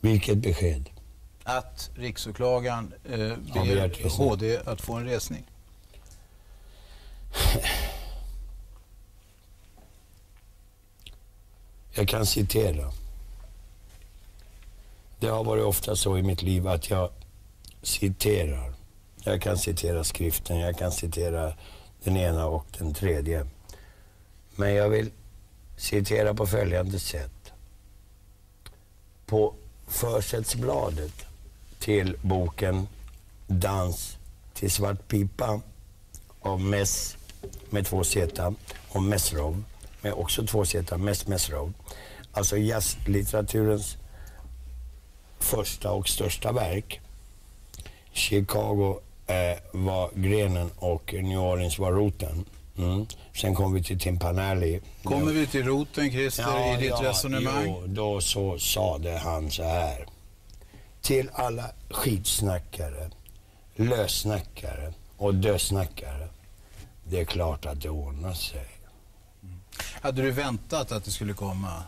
Vilket besked? Att riksåklagaren eh, ber. HD att få en resning. Jag kan citera. Det har varit ofta så i mitt liv att jag citerar. Jag kan citera skriften, jag kan citera den ena och den tredje. Men jag vill citera på följande sätt. På försättsbladet till boken Dans till svart pipa av Mess med två Z och Messrow med också två Z, Mess Messrow. Alltså jazzlitteraturens första och största verk. Chicago eh, var grenen och New Orleans var roten. Mm. Sen kom vi till Timpanelli. Kommer vi till roten, Christer, i ditt resonemang? Jo, då så sade han så här. Till alla skitsnackare, lössnackare och dösnackare. Det är klart att det ordnar sig. Hade du väntat att det skulle komma?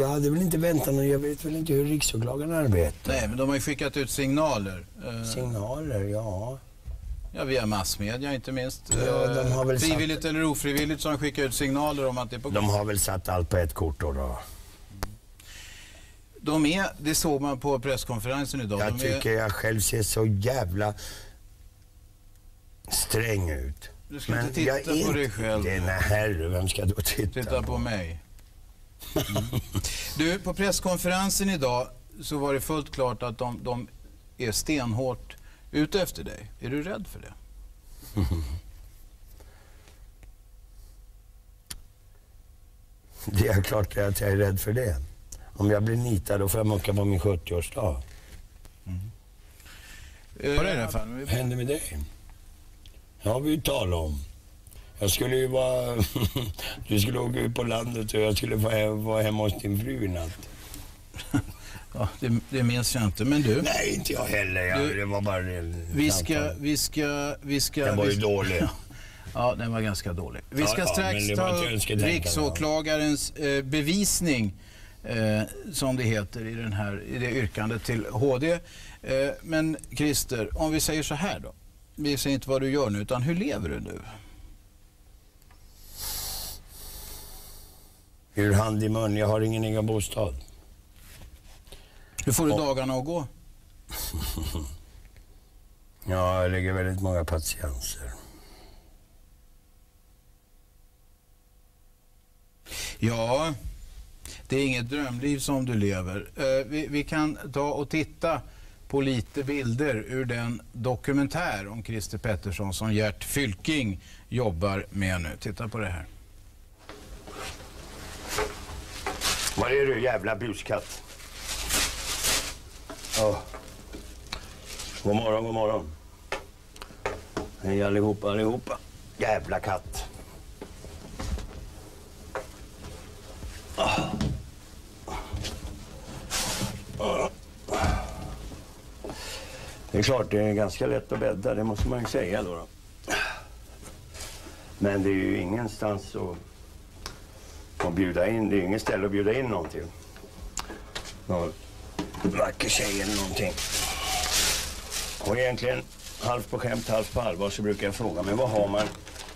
Jag hade väl inte väntat någon, jag vet väl inte hur riksåklagaren arbetar. Nej, men de har ju skickat ut signaler. Eh, Signaler, ja. Ja, via massmedia inte minst. Ja, de har väl Eh, Frivilligt eller ofrivilligt så har de skickat ut signaler om att det är på. De har väl satt allt på ett kort då. då. De är, det såg man på presskonferensen idag. Jag de tycker jag själv ser så jävla sträng ut. Du ska inte jag titta är på dig inte själv. Det, nej, herre, vem ska då titta, Titta på mig. Mm. Du, på presskonferensen idag så var det fullt klart att de, de är stenhårt ute efter dig. Är du rädd för det? Det är klart att jag är rädd för det. Om jag blir nitad då får jag mucka på min 70-årsdag. Eh, Vad är det för? Vad hände med dig? Det har vi ju talat om. Jag skulle ju vara... du skulle åka ut på landet och jag skulle vara he- vara hemma hos din fru i natt. Ja, det, det minns jag inte. Men du, Nej, inte jag heller. Jag, Du, det var bara en vi ska, vi ska, vi ska... Den var ju dålig. Ja, den var ganska dålig. Vi Ja, ska ja, strax det var ta upp riksåklagarens eh, bevisning, eh, som det heter i, den här, i det yrkandet till HD. Eh, men Christer, om vi säger så här då. Vi säger inte vad du gör nu, utan hur lever du nu? Ur hand i mun. Jag har ingen egen bostad. Hur får du dagarna att gå? Ja, jag lägger väldigt många patienser. Ja, det är inget drömliv som du lever. Eh, vi, vi kan ta och titta på lite bilder ur den dokumentär om Christer Pettersson som Gert Fylking jobbar med nu. Titta på det här. Var är du, jävla buskatt? Ja. God morgon, god morgon. Hej allihopa, allihopa. Jävla katt. Det är klart, det är ganska lätt att bädda, det måste man ju säga då. då. Men det är ju ingenstans att att bjuda in. Det är ju inget ställe att bjuda in någon till. Någon vacker tjej eller någonting. Och egentligen, halvt på skämt, halvt på allvar, så brukar jag fråga mig vad har man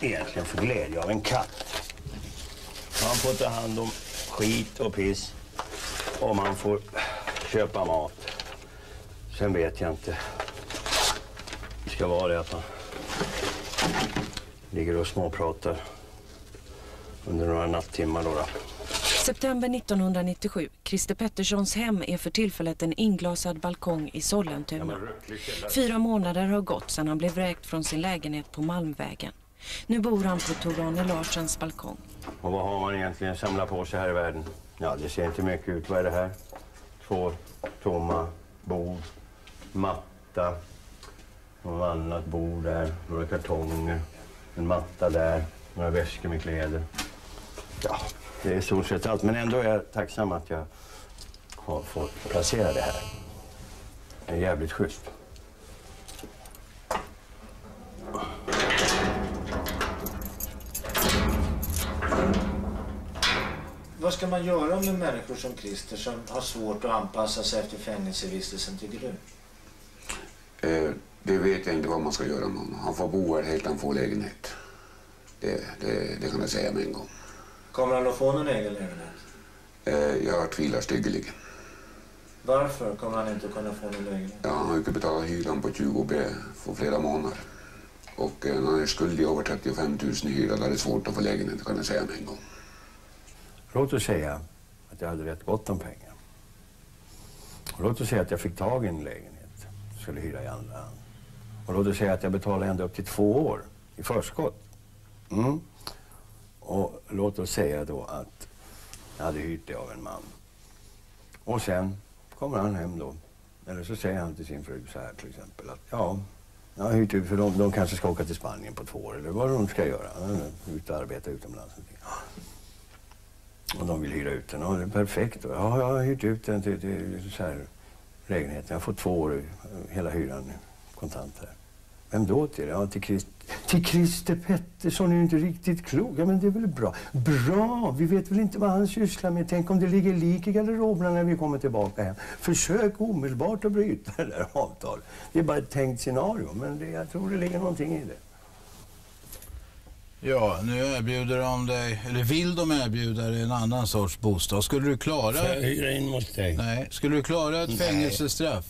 egentligen för glädje av en katt? Man får ta hand om skit och piss och man får köpa mat. Sen vet jag inte. Det ska vara det att man ligger och småpratar under några nattimmar då. då. September 1997. Christer Petterssons hem är för tillfället en inglasad balkong i Sollentuna. Fyra månader har gått sedan han blev vräkt från sin lägenhet på Malmvägen. Nu bor han på Tor-Arne Larsens balkong. Och vad har man egentligen samlat på sig här i världen? Ja, det ser inte mycket ut. Vad är det här? Två tomma bord, matta, något annat bord där, några kartonger, en matta där, några väskor med kläder. Ja, det är i stort sett allt. Men ändå är jag tacksam att jag har fått placera det här. Det är jävligt schysst. vad ska man göra med människor som Christer som har svårt att anpassa sig efter fängelsevistelsen tycker du? Eh, det vet jag inte vad man ska göra med honom. Han får bo här helt han får lägenhet. Det, det, det kan jag säga med en gång. Kommer han att få någon egen lägenhet? Eh, jag tvivlar styggeligen. Varför kommer han inte att kunna få någon lägenhet? Ja, han har ju inte betalat hyran på 20 B för flera månader. Och eh, när han är skyldig över 35 000 i hyra då är det svårt att få lägenhet kan jag säga med en gång. Låt oss säga att jag hade rätt gott om pengar. Och låt oss säga att jag fick tag i en lägenhet. Skulle hyra i andra hand. Och låt oss säga att jag betalade ända upp till två år i förskott. Mm. Och låt oss säga då att jag hade hyrt det av en man. Och sen kommer han hem då. Eller så säger han till sin fru så här till exempel att ja, jag har hyrt ut för de, de kanske ska åka till Spanien på två år eller vad de ska göra. Ut och arbeta utomlands. Och de vill hyra ut den. Och det är perfekt. Ja, jag har hyrt ut den till, till så här, lägenheten. Jag får två år, hela hyran kontant här. Vem då till? Ja, till, Christ, till Christer Pettersson är ju inte riktigt klok. Ja, men det är väl bra. Bra! Vi vet väl inte vad han sysslar med. Tänk om det ligger lik i garderoberna när vi kommer tillbaka hem. Försök omedelbart att bryta det där avtalet. Det är bara ett tänkt scenario, men det, jag tror det ligger någonting i det. Ja, nu erbjuder de dig, eller vill de erbjuda dig en annan sorts bostad. Skulle du klara... Hyra in mot dig? Nej. Skulle du klara ett Nej. fängelsestraff?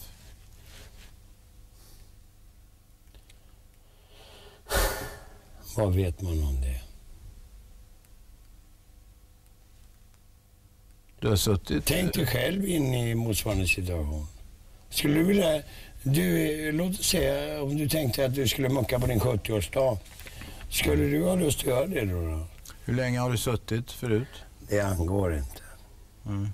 Vad vet man om det? Du har suttit... Tänk dig själv in i motsvarande situation. Skulle du vilja... Du, låt oss säga om du tänkte att du skulle mucka på din 70-årsdag. Skulle du ha lust att göra det då? då? Hur länge har du suttit förut? Det angår inte. Mm.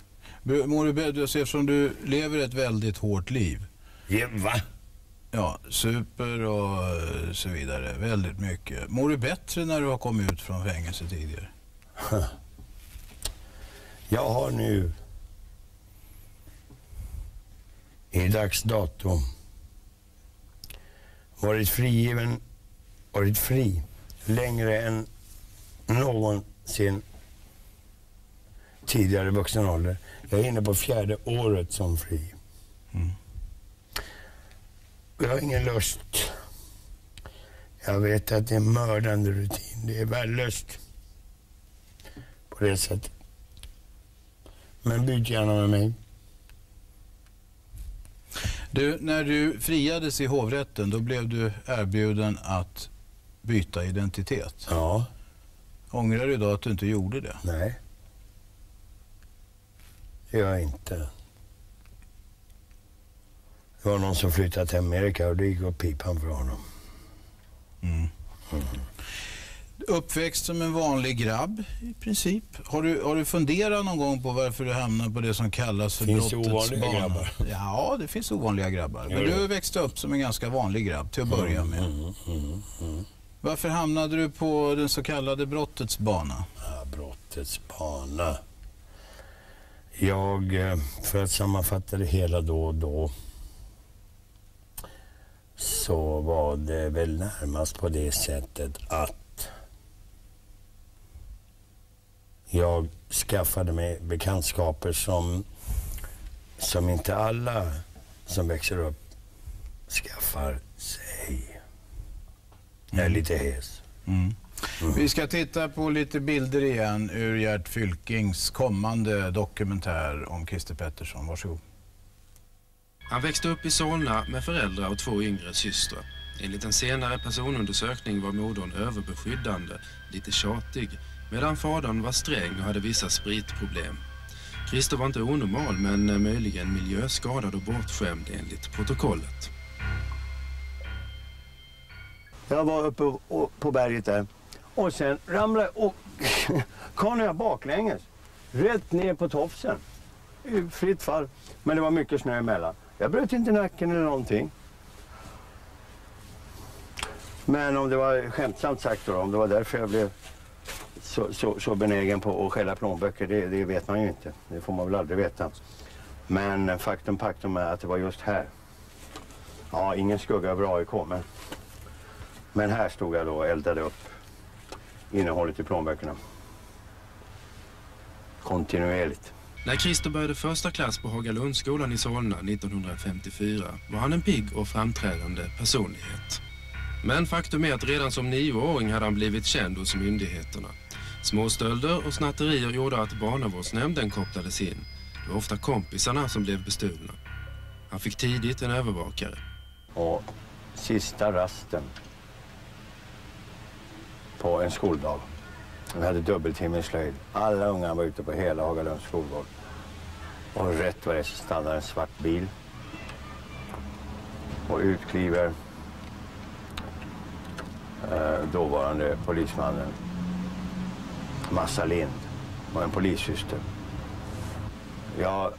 Mår du bättre, eftersom du lever ett väldigt hårt liv? Ja, va? Ja, super och eh, så vidare. Väldigt mycket. Mår du bättre när du har kommit ut från fängelse tidigare? Jag har nu i dags datum varit frigiven, varit fri längre än någonsin tidigare vuxen ålder. Jag är inne på fjärde året som fri. Jag har ingen lust. Jag vet att det är mördande rutin. Det är värdelöst. På det sättet. Men byt gärna med mig. Du, när du friades i hovrätten då blev du erbjuden att byta identitet. Ja. Ångrar du då att du inte gjorde det? Nej. Det gör jag inte. Det var någon som flyttade till Amerika och det gick åt pipan för honom. Mm. Uppväxt som en vanlig grabb i princip. Har du, har du funderat någon gång på varför du hamnar på det som kallas för Finns det brottets ovanliga bana? grabbar? Ja, det finns ovanliga grabbar. Men det? du växte upp som en ganska vanlig grabb till att börja med. Mm, mm, mm. Varför hamnade du på den så kallade brottets bana? Ja, brottets bana. Jag, eh, för att sammanfatta det hela då och då, så var det väl närmast på det sättet att jag skaffade mig bekantskaper som, som inte alla som växer upp skaffar sig. Jag är lite hes. Mm. Vi ska titta på lite bilder igen ur Gert Fylkings kommande dokumentär om Christer Pettersson. Varsågod. Han växte upp i Solna med föräldrar och två yngre systrar. Enligt en senare personundersökning var modern överbeskyddande, lite tjatig, medan fadern var sträng och hade vissa spritproblem. Christer var inte onormal men möjligen miljöskadad och bortskämd enligt protokollet. Jag var uppe på berget där och sen ramlade och kom jag baklänges. Rätt ner på tofsen. I fritt fall. Men det var mycket snö emellan. Jag bröt inte nacken eller någonting. Men om det var skämtsamt sagt då, om det var därför jag blev så, så, så benägen på att skälla plånböcker, det, det vet man ju inte. Det får man väl aldrig veta. Men faktum faktum är att det var just här. Ja, ingen skugga över AIK, men men här stod jag då och eldade upp innehållet i plånböckerna. kontinuerligt. När Christer började första klass på Hagalundsskolan i Solna 1954 var han en pigg och framträdande personlighet. Men faktum är att redan som nioåring hade han blivit känd hos myndigheterna. Småstölder och snatterier gjorde att barnavårdsnämnden kopplades in. Det var ofta kompisarna som blev bestulna. Han fick tidigt en övervakare. Och sista rasten på en skoldag. Vi hade dubbeltimme i slöjd. Alla unga var ute på hela Hagalunds skolgård. Och rätt vad det är så stannar en svart bil. Och ut kliver eh, dåvarande polismannen Massa Lind och en polissyster. Jag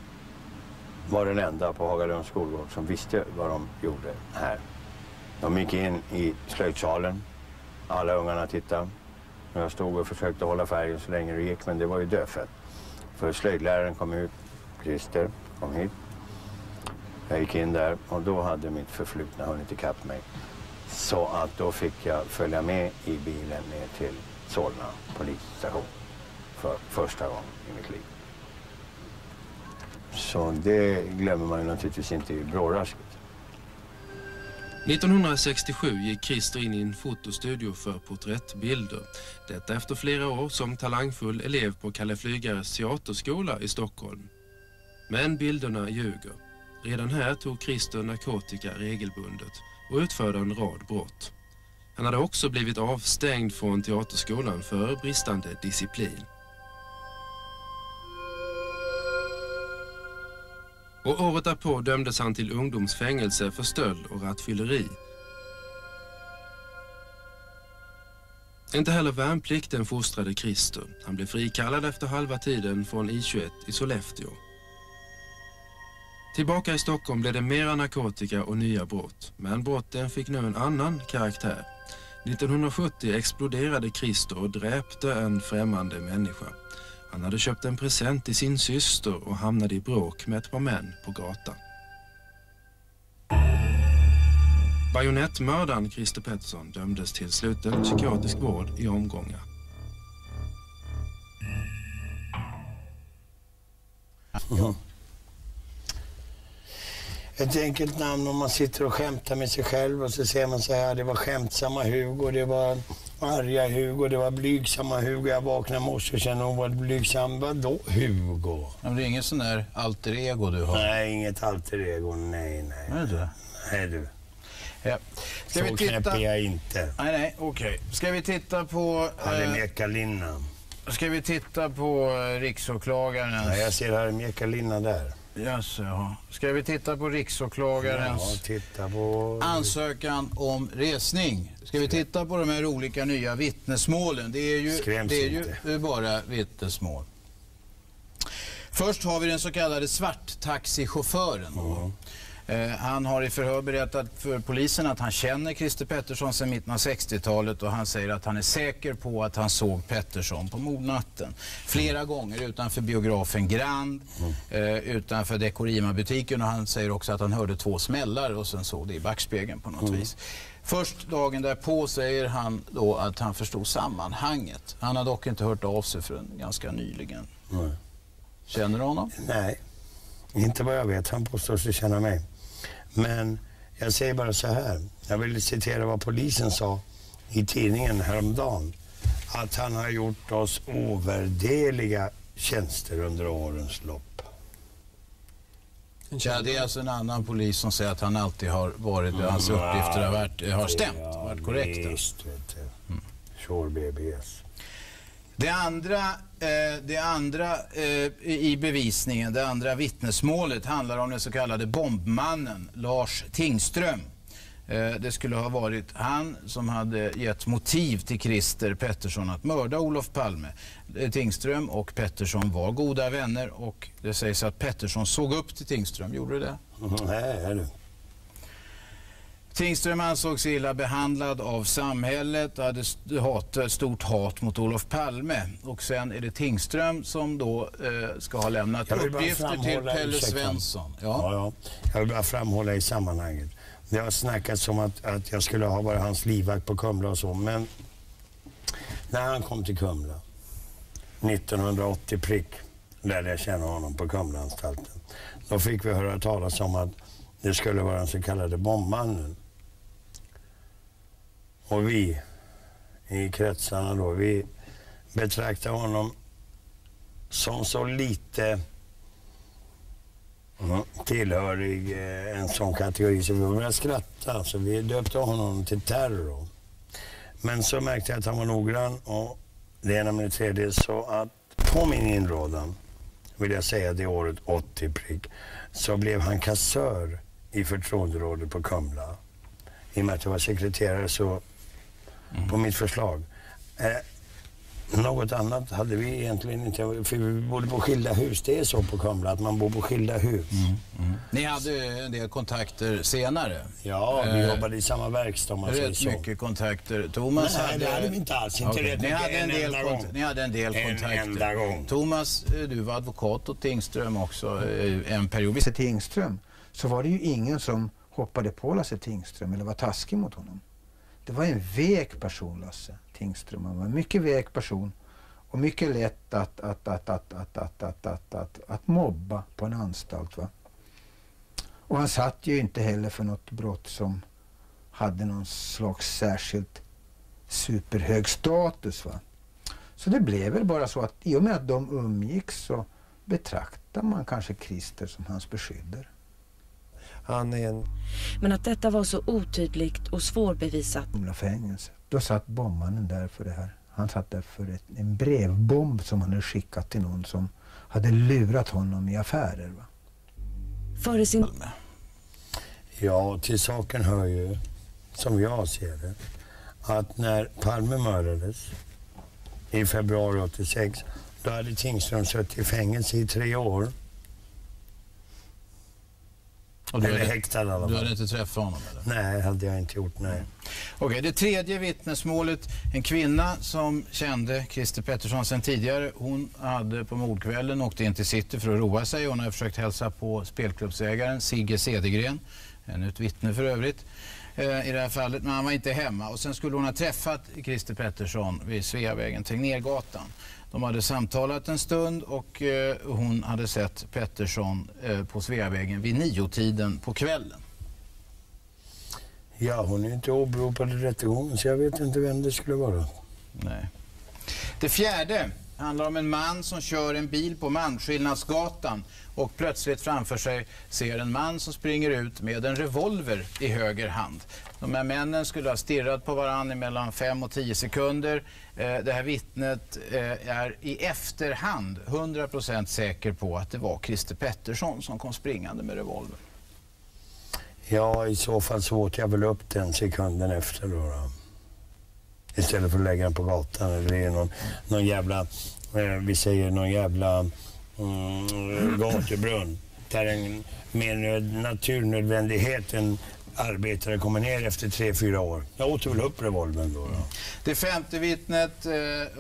var den enda på Hagalunds skolgård som visste vad de gjorde här. De gick in i slöjdsalen. Alla ungarna tittade. Jag stod och försökte hålla färgen så länge det gick, men det var ju dödfött. För slöjdläraren kom ut, Christer kom hit. Jag gick in där och då hade mitt förflutna hunnit ikapp mig. Så att då fick jag följa med i bilen ner till Solna polisstation för första gången i mitt liv. Så det glömmer man ju naturligtvis inte i brådrasket. 1967 gick Christer in i en fotostudio för porträttbilder. Detta efter flera år som talangfull elev på Kalle Flygares teaterskola i Stockholm. Men bilderna ljuger. Redan här tog Christer narkotika regelbundet och utförde en rad brott. Han hade också blivit avstängd från teaterskolan för bristande disciplin. Och året därpå dömdes han till ungdomsfängelse för stöld och rattfylleri. Inte heller värnplikten fostrade Christer. Han blev frikallad efter halva tiden från I21 i Sollefteå. Tillbaka i Stockholm blev det mera narkotika och nya brott. Men brotten fick nu en annan karaktär. 1970 exploderade Christer och dräpte en främmande människa. Han hade köpt en present till sin syster och hamnade i bråk med ett par män på gatan. Bajonettmördaren Christer Pettersson dömdes till sluten psykiatrisk vård i omgångar. Ja. Ett enkelt namn om man sitter och skämtar med sig själv och så säger man så här, det var skämtsamma Hugo, det var arga Hugo, det var blygsamma Hugo. Jag vaknade i morse och kände hon var blygsam. Vadå Hugo? Men det är ingen sån där alter ego du har? Nej, inget alter ego. Nej, nej. Är det Nej du. Ja. Ska Så vi titta... knäpp är jag inte. Nej, nej, okej. Ska vi titta på... Harry Eh, Mekalinna. ska vi titta på eh, riksåklagarens... Nej, jag ser Harry Mekalinna där. Jaså, jaha. Ska vi titta på riksåklagarens Ja, titta på... ansökan om resning? Ska vi titta på de här olika nya vittnesmålen? Det är ju, Skräms det är ju eh, bara vittnesmål. Först har vi den så kallade svarttaxichauffören. då. Eh, Han har i förhör berättat för polisen att han känner Christer Pettersson sedan mitten av 60-talet och han säger att han är säker på att han såg Pettersson på mordnatten. Flera gånger utanför biografen Grand, eh, utanför Dekorima-butiken och han säger också att han hörde två smällar och sen såg det i backspegeln på något vis. Först dagen därpå säger han då att han förstod sammanhanget. Han har dock inte hört av sig förrän ganska nyligen. Nej. Känner du honom? Nej, inte vad jag vet. Han påstår sig känna mig. Men jag säger bara så här. Jag vill citera vad polisen sa i tidningen häromdagen. Att han har gjort oss ovärderliga tjänster under årens lopp. Ja, det är alltså en annan polis som säger att han alltid har varit, hans uppgifter har, varit, har stämt, Ja, varit korrekta. Visst, vet du. Sure BBS. Det andra, eh, det andra eh, i bevisningen, det andra vittnesmålet handlar om den så kallade bombmannen Lars Tingström. Eh, det skulle ha varit han som hade gett motiv till Christer Pettersson att mörda Olof Palme. Eh, Tingström och Pettersson var goda vänner och det sägs att Pettersson såg upp till Tingström. Gjorde du det? Mm, nej. Tingström ansågs illa behandlad av samhället och hade hat, stort hat mot Olof Palme. Och sen är det Tingström som då eh, ska ha lämnat uppgifter till Pelle. Svensson. Ja. Ja. Ja, Jag vill bara framhålla i sammanhanget. Det har snackats om att, att jag skulle ha varit hans livvakt på Kumla och så, men när han kom till Kumla 1980 prick lärde jag känna honom på Kumlaanstalten. Då fick vi höra talas om att det skulle vara den så kallade bombmannen. Och vi i kretsarna då, vi betraktade honom som så lite tillhörig eh, en sån kategori så vi började skratta. Så vi döpte honom till Terror. Men så märkte jag att han var noggrann och det ena med det tredje så att på min inrådan, vill jag säga det året 80 prick, så blev han kassör i förtroenderådet på Kumla. I och med att jag var sekreterare så, på mitt förslag. Eh, något annat hade vi egentligen inte, för vi bodde på skilda hus. Det är så på Kumla att man bor på skilda hus. Ni hade en del kontakter senare. Ja, vi Eh, jobbade i samma verkstad om man säger så. mycket kontakter. Thomas Nej, hade... det hade vi inte alls. Inte rätt ni, hade en en del gång. ni hade en del En kontakter. enda gång. Thomas, eh, du var advokat åt Tingström också eh, en period. Lasse Tingström så var det ju ingen som hoppade på Lasse Tingström eller var taskig mot honom. Det var en vek person, Lasse Tingström. Han var en mycket vek person och mycket lätt att, att, att, att, att, att, att, att, att, att mobba på en anstalt. Va? Och han satt ju inte heller för något brott som hade någon slags särskilt superhög status. Va? Så det blev väl bara så att i och med att de umgicks så betraktar man kanske Christer som hans beskyddare. Han är en... Men att detta var så otydligt och svårbevisat fängelse. Då satt bombmannen där för det här. Han satt där för ett, en brevbomb som han hade skickat till någon som hade lurat honom i affärer. Va? före sin Ja, till saken hör ju, som jag ser det, att när Palme mördades i februari 86, då hade Tingström suttit i fängelse i tre år. Och du Eller häktad i alla du hade fall. inte träffat honom eller? Nej, hade jag inte gjort, nej. Okej, det tredje vittnesmålet. En kvinna som kände Christer Pettersson sedan tidigare. Hon hade på mordkvällen åkt in till city för att roa sig. Hon hade försökt hälsa på spelklubbsägaren Sigge Cedergren. Ännu ett vittne för övrigt i det här fallet. Men han var inte hemma. Och sen skulle hon ha träffat Christer Pettersson vid Sveavägen, Tegnérgatan. De hade samtalat en stund och eh, hon hade sett Pettersson eh, på Sveavägen vid niotiden på kvällen. Ja, hon är inte åberopad i rättegången, så jag vet inte vem det skulle vara. Nej. Det fjärde handlar om en man som kör en bil på Malmskillnadsgatan och plötsligt framför sig ser en man som springer ut med en revolver i höger hand. De här männen skulle ha stirrat på varandra i mellan 5 och 10 sekunder. Eh, det här vittnet eh, är i efterhand 100% säker på att det var Christer Pettersson som kom springande med revolver. Ja, i så fall så åt jag väl upp den sekunden efter då. då. Istället för att lägga den på gatan eller i någon, någon jävla, eh, vi säger någon jävla mm, gatubrunn. Där en mer nöd- naturnödvändighet en arbetare kommer ner efter tre, fyra år. Jag åt väl upp revolvern då. då. Det femte vittnet, eh,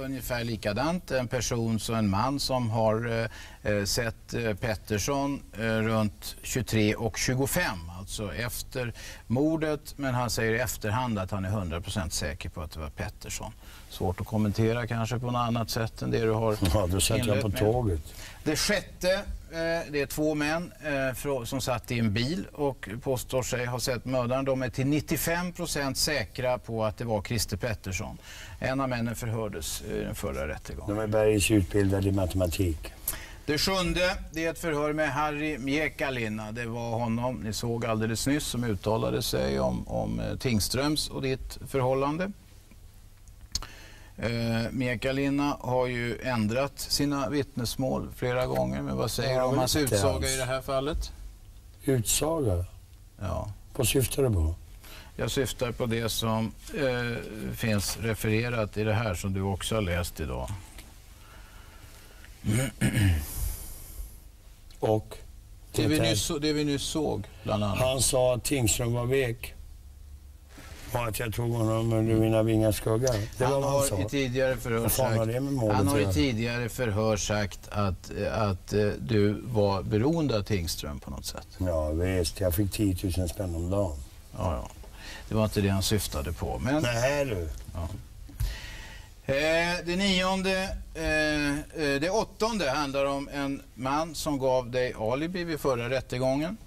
ungefär likadant. En person, så en man som har eh, eh, sett eh, Pettersson eh, runt 23 och 25, alltså efter mordet. Men han säger i efterhand att han är 100% säker på att det var Pettersson. Svårt att kommentera kanske på något annat sätt än det du har Ja, då satt jag på tåget. Det sjätte, eh, det är två män eh, som satt i en bil och påstår sig ha sett mördaren. De är till 95% säkra på att det var Christer Pettersson. En av männen förhördes i den förra rättegången. De är bergsutbildade i matematik. Det sjunde, det är ett förhör med Harry Miekalina. Det var honom ni såg alldeles nyss som uttalade sig om, om eh, Tingströms och ditt förhållande. Eh, Miekalina har ju ändrat sina vittnesmål flera gånger. Men vad säger du om hans utsaga alls. i det här fallet? Utsaga? Ja. Vad syftar du på? Jag syftar på det som eh, finns refererat i det här som du också har läst idag. Och? Det vi, nyss, det vi nyss såg, bland annat. Han sa att Tingström var vek. Och att jag tog honom under mina vingars skugga. Det han han har sa. i tidigare förhör har sagt, han har i tidigare förhör sagt att, att eh, du var beroende av Tingström på något sätt. Ja visst, jag fick 10 000 spänn om dagen. Ja, ja. Det var inte det han syftade på. Men, Nej du. Eh, det nionde, eh, eh, det åttonde handlar om en man som gav dig alibi vid förra rättegången.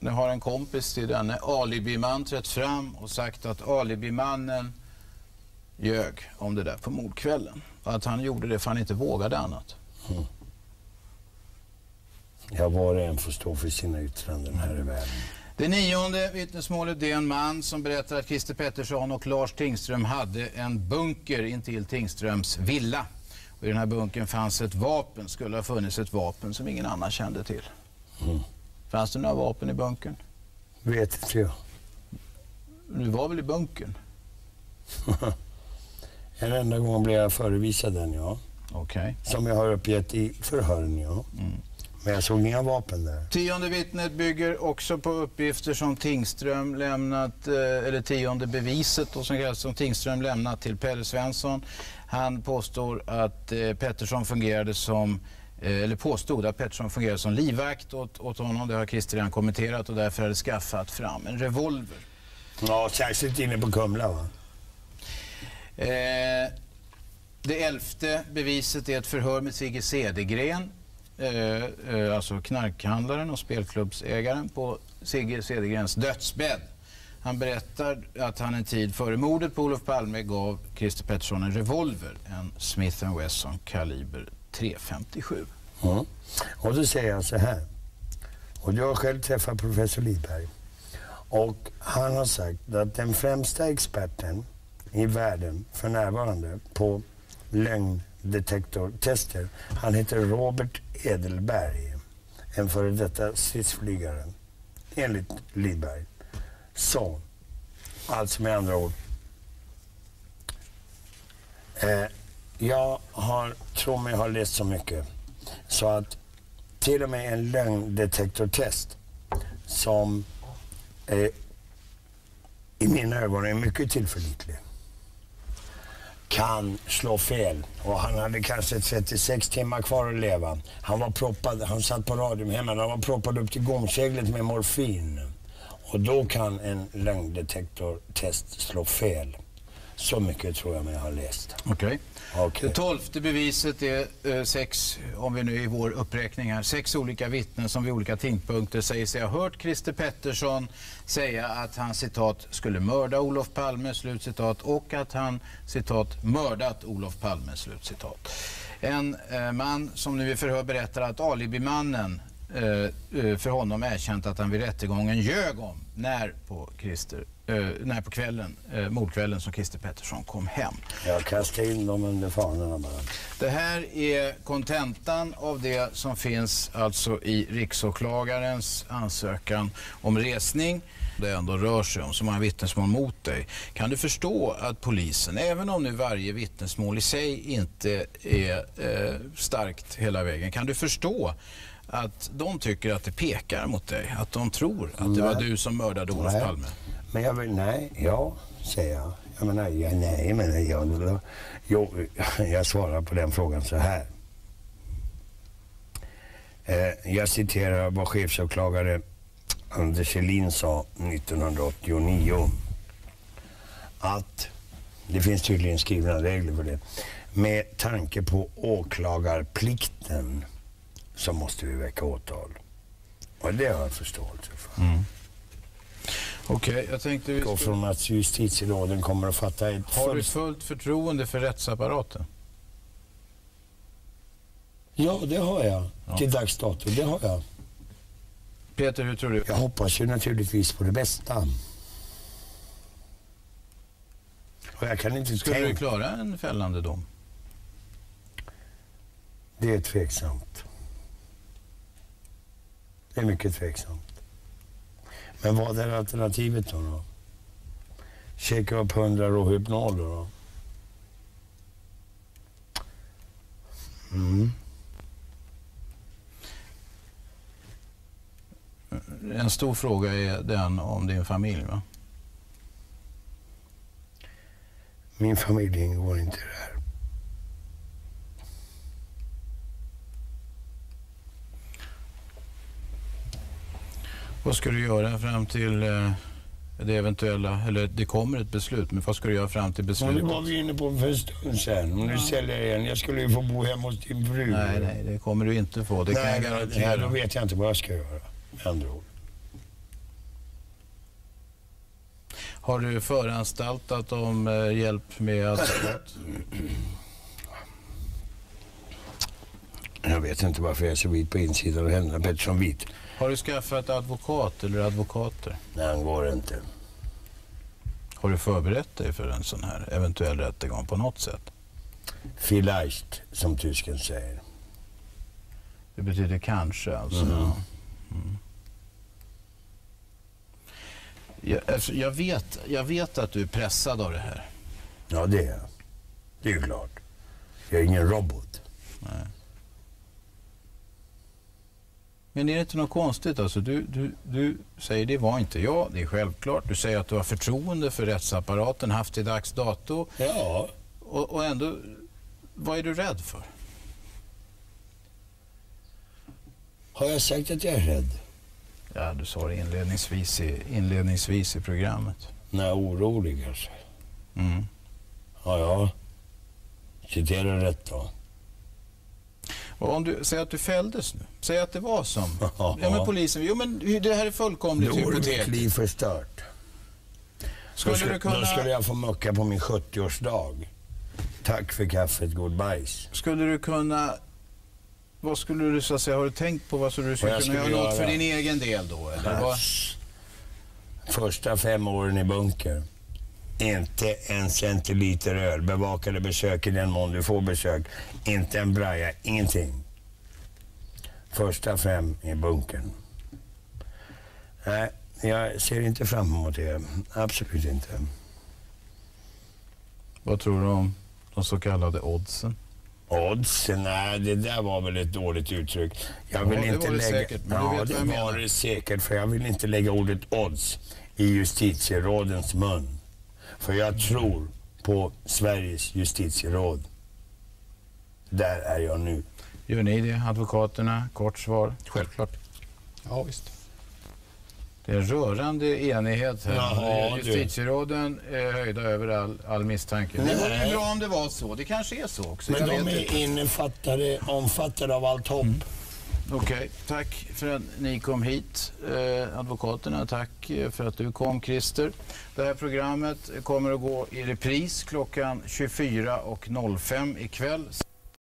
Nu har en kompis till denne alibiman trätt fram och sagt att alibimannen ljög om det där på mordkvällen. Och att han gjorde det för han inte vågade annat. Mm. Ja, var och en får stå för sina yttranden här i världen. Det nionde vittnesmålet är en man som berättar att Christer Pettersson och Lars Tingström hade en bunker intill Tingströms villa. Och I den här bunkern fanns ett vapen, skulle ha funnits ett vapen som ingen annan kände till. Mm. Fanns det några vapen i bunkern? Vet inte jag. Du var väl i bunkern? en enda gång blev jag förevisad den, ja. Okay. Som jag har uppgett i förhören, ja. Mm. Men jag såg inga vapen där. Tionde vittnet bygger också på uppgifter som Tingström lämnat, eh, eller tionde beviset då, som, som Tingström lämnat till Pelle Svensson. Han påstår att eh, Pettersson fungerade som eh, eller påstod att Pettersson fungerade som livvakt åt, åt honom. Det har Christer redan kommenterat och därför hade skaffat fram en revolver. Ja, särskilt inne på Kumla va? Eh, det elfte beviset är ett förhör med Sigge Cedergren Eh, eh, alltså knarkhandlaren och spelklubbsägaren på Sigge Cedergrens dödsbädd. Han berättar att han en tid före mordet på Olof Palme gav Christer Pettersson en revolver, en Smith Wesson kaliber .357. Mm. Och då säger han så här. Och jag har själv träffat professor Lidberg. Och han har sagt att den främsta experten i världen för närvarande på lögn detektortester. han heter Robert Edelberg, en före detta stridsflygare, enligt Lidberg. Så, alltså med andra ord. Eh, jag har, tror mig ha läst så mycket så att till och med en lögndetektortest som eh, i mina ögon är mycket tillförlitlig kan slå fel. Och han hade kanske 36 timmar kvar att leva. Han var proppad, han satt på radion hemma, han var proppad upp till gomseglet med morfin. Och då kan en lögndetektortest slå fel. Så mycket tror jag mig ha läst. Okej. Okay. Okay. Det tolfte beviset är eh, sex, om vi nu i vår uppräkning här, sex olika vittnen som vid olika tidpunkter säger sig ha hört Christer Pettersson säga att han citat skulle mörda Olof Palme, slutcitat, och att han citat mördat Olof Palme, slutcitat. En eh, man som nu i förhör berättar att alibimannen för honom erkänt att han vid rättegången ljög om när på Christer eh, när på kvällen, eh, mordkvällen som Christer Pettersson kom hem. Jag kastade in dem under fanorna bara. Det här är kontentan av det som finns alltså i riksåklagarens ansökan om resning det ändå rör sig om så många vittnesmål mot dig. Kan du förstå att polisen, även om nu varje vittnesmål i sig inte är eh, starkt hela vägen, kan du förstå att de tycker att det pekar mot dig? Att de tror att det var du som mördade Olof nej. Palme? Men jag vill, nej, ja, säger jag. Jag menar, ja, nej, men jag, jag, jag svarar på den frågan så här. Eh, jag citerar vad chefsåklagare Anders Helin sa 1989. Att, det finns tydligen skrivna regler för det, med tanke på åklagarplikten så måste vi väcka åtal. Och det har jag förståelse för. Mm. Okej, okay, jag tänkte... Vi skulle... från att justitieråden kommer att fatta ett... Har du fullt förtroende för rättsapparaten? Ja, det har jag. Ja. Till dags dato, det har jag. Peter, hur tror du? Jag hoppas ju naturligtvis på det bästa. Och jag kan inte Skulle tänka... du klara en fällande dom? Det är tveksamt. Det är mycket tveksamt. Men vad är alternativet då? då? Checka upp hundra Rohypnol då? Mm. En stor fråga är den om din familj va? Min familj ingår inte i det här. Vad ska du göra fram till eh, det eventuella, eller det kommer ett beslut, men vad ska du göra fram till Men beslutet? det var vi inne på för en stund sedan. Om du säljer igen, jag skulle ju få bo hemma hos din fru. Nej, nej, det kommer du inte få. Det kan nej, jag nej, garantera. då vet jag inte vad jag ska göra. Med andra ord. Har du föranstaltat om eh, hjälp med advokat? Jag vet inte varför jag är så vit på insidan av händerna. Pettersson vit. Har du skaffat advokat eller advokater? Nej, han går inte. Har du förberett dig för en sån här eventuell rättegång på något sätt? Vielleicht, som tysken säger. Det betyder kanske alltså. Mm. Ja. Mm. Jag, alltså, jag, vet, jag vet att du är pressad av det här. Ja, det är jag. Det är ju klart. Jag är ingen robot. Nej. Men är det inte något konstigt? Alltså, du, du, du säger det var inte jag, det är självklart. Du säger att du har förtroende för rättsapparaten, haft till dags dato. Ja, Och, och ändå, vad är du rädd för? har jag sagt att jag är rädd? Ja, du sa det inledningsvis i, inledningsvis i programmet. Nej, orolig alltså. Mm. Ja, ja. Citera rätt då. Och om du säger att du fälldes nu, säg att det var som... Ja. Men polisen, jo men det här är fullkomligt Då är mitt hypotetiskt. liv förstört. Skulle skulle, kunna- då skulle jag få mucka på min 70-årsdag. Tack för kaffet, god bajs. Skulle du kunna... Vad skulle du så att säga, har du tänkt på vad så du skulle kunna göra skulle något för göra? din egen del då? Eller? Första fem åren i bunker. Inte en centiliter öl. Bevakade besök i den mån du får besök. Inte en braja, ingenting. Första fem i bunkern. Nej, jag ser inte fram emot det. Absolut inte. Vad tror du om de så kallade oddsen? Odds? Nej, det där var väl ett dåligt uttryck. Jag vill Ja, det inte var det lägga... säkert, men ja, det var menar. det säkert. För jag vill inte lägga ordet odds i justitierådens mun. För jag tror på Sveriges justitieråd. Där är jag nu. Gör ni det, advokaterna? Kort svar. Självklart. Ja, visst. Det är en rörande enighet här. Jaha. Justitieråden är höjda över all, all misstanke. Det vore Nej. bra om det var så. Det kanske är så också. Men Jag de är innefattade, omfattade av allt hopp. Okej, tack för att ni kom hit. Eh, advokaterna, tack eh, för att du kom Christer. Det här programmet kommer att gå i repris klockan 24.05 ikväll.